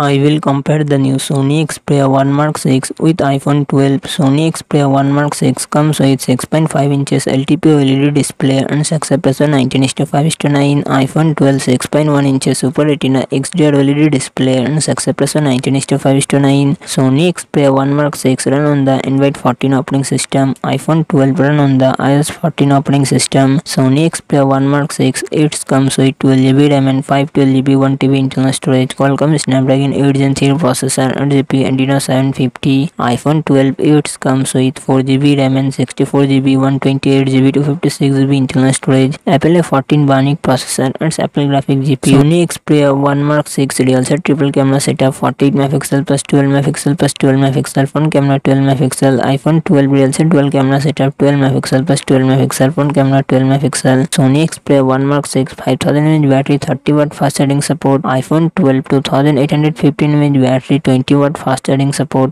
I will compare the new Sony Xperia 1 Mark 6 with iPhone 12. Sony Xperia 1 Mark 6 comes with 6.5 inches LTPO LED display and success ratio 19:5:9. iPhone 12 6.1 inches Super Retina XDR LED display and success ratio 19:5:9. Sony Xperia 1 Mark 6 run on the Android 14 operating system. iPhone 12 run on the iOS 14 operating system. Sony Xperia 1 Mark 6 it comes with 12GB RAM and 512GB 1TB internal storage. Qualcomm Snapdragon 8 Gen 3 processor 8GB Adreno 750 iPhone 12 it comes with 4GB RAM and 64GB 128GB 256GB internal storage Apple A14 Bionic processor and Apple graphic GPU Sony Xperia 1 Mark 6 real set triple camera setup 48 megapixel plus 12 megapixel plus 12 megapixel front camera 12 megapixel iPhone 12 real set dual camera setup 12 megapixel plus 12 megapixel front camera 12 megapixel Sony Xperia 1 Mark 6 5000 mAh battery 30 watt fast charging support iPhone 12 2800 15 mAh battery 20 watt fast charging support